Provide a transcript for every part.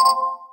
you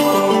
you